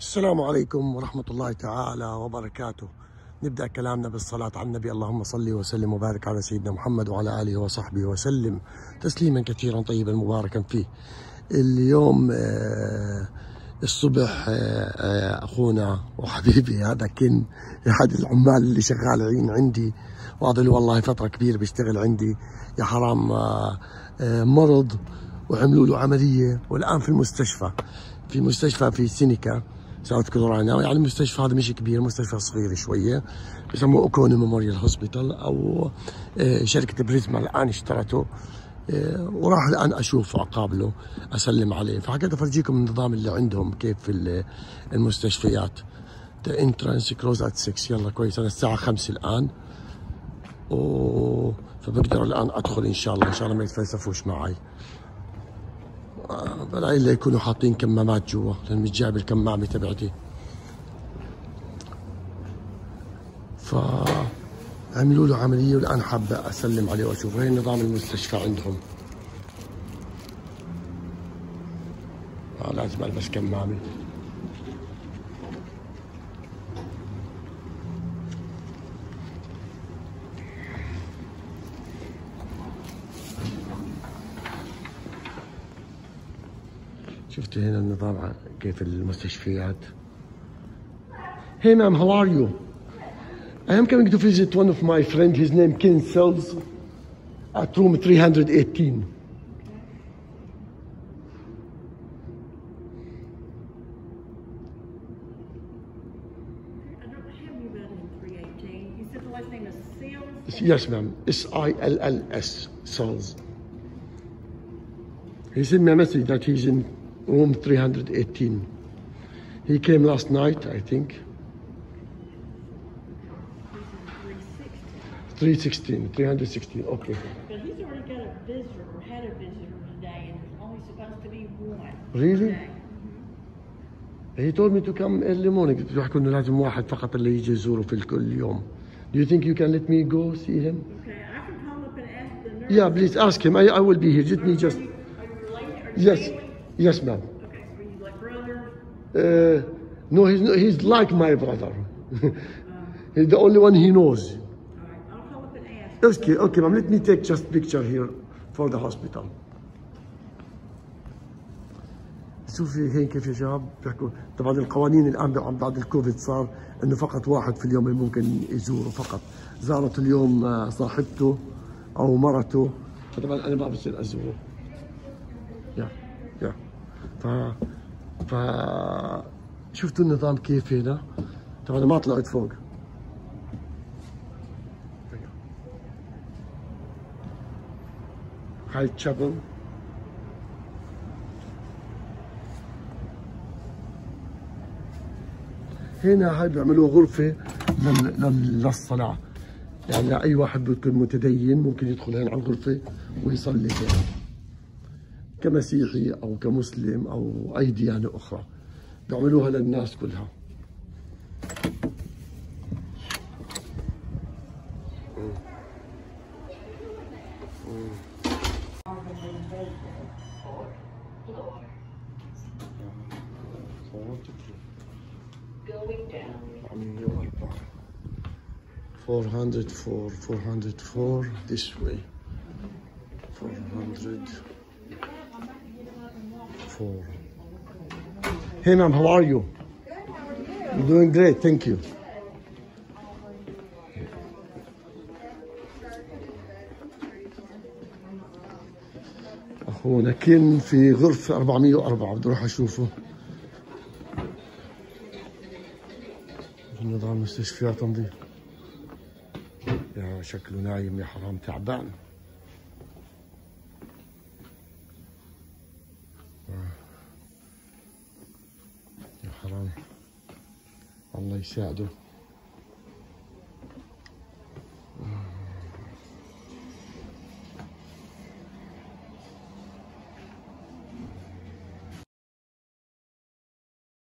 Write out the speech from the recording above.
السلام عليكم ورحمة الله تعالى وبركاته. نبدأ كلامنا بالصلاة على النبي. اللهم صل وسلم وبارك على سيدنا محمد وعلى آله وصحبه وسلم تسليما كثيرا طيبا مباركا فيه. اليوم آه، الصبح آه، آه، أخونا وحبيبي هذا كن أحد العمال اللي شغالين عندي. واضل والله فترة كبيرة بيشتغل عندي. يا حرام مرض وعملوا له عملية. والآن في المستشفى في مستشفى في سينيكا. ساوث كارولاينا يعني المستشفى هذا مش كبير مستشفى صغير شوية بسموه Oconee Memorial Hospital أو آه، شركة Prisma الآن اشترته آه، وراح الآن أشوفه أقابله أسلم عليه. فحكيت أفرجيكم النظام اللي عندهم كيف في المستشفيات. the entrance close at 6 يلا كويس أنا الساعة 5 الآن. و فبقدر الآن أدخل إن شاء الله. إن شاء الله ما يتفلسفوش معي. بلا الا يكونوا حاطين كمامات جوا لأن مش جايب الكمامة تبعتي. ف عملوا له عملية والآن حابة أسلم عليه وأشوف هي نظام المستشفى عندهم. آه لازم ألبس كمامة. شفت هنا النظام كيف المستشفيات Hey ma'am, how are you? I am coming to visit one of my friend. His name Ken Sells at room 318. Yes, ma'am. S I L L S, Sells. He sent me a message that he's in room 318. He came last night, I think. 316, 316, okay. But he's already got a visitor, or had a visitor today, and there's only supposed to be one. Really? Today. He told me to come early morning. قلت له حكوا انه لازم واحد فقط اللي يجي يزوره في كل يوم. Do you think you can let me go see him? Okay, I can call up and ask the nurse. Yeah, please ask him. I, I will be here. Let me just. Are you, are you related? Are you Yes, family? Yes, ma'am. Okay, are you like brother? Uh, no, he's he's like my brother. he's the only one he knows. All right, I'll call up and ask. Okay, okay, ma'am. Let me take just picture here for the hospital. شوفي هيك كيف يا شباب بيحكوا طبعا القوانين الان بعد الكوفيد صار انه فقط واحد في اليوم ممكن يزوره فقط زارت اليوم آه، صاحبته أو مرته فطبعا أنا ما بصير ازوره يا يا ف ف شفتوا النظام كيف هنا؟ طبعا ما طلعت فوق. هاي تشابل هنا هاي بيعملوها غرفة لل- لل- للصلاة يعني لأي واحد بيكون متدين ممكن يدخل هنا على الغرفة ويصلي فيها. كمسيحي أو كمسلم أو أي ديانة أخرى. بيعملوها للناس كلها. Going down. 404 404 this way. 404 hey ma'am how are you? I'm doing great thank you. أخونا كن في غرفة 404 بدي أروح أشوفه. نظام مستشفيات نظيف. يا شكله نايم يا حرام تعبان يا حرام الله يساعده.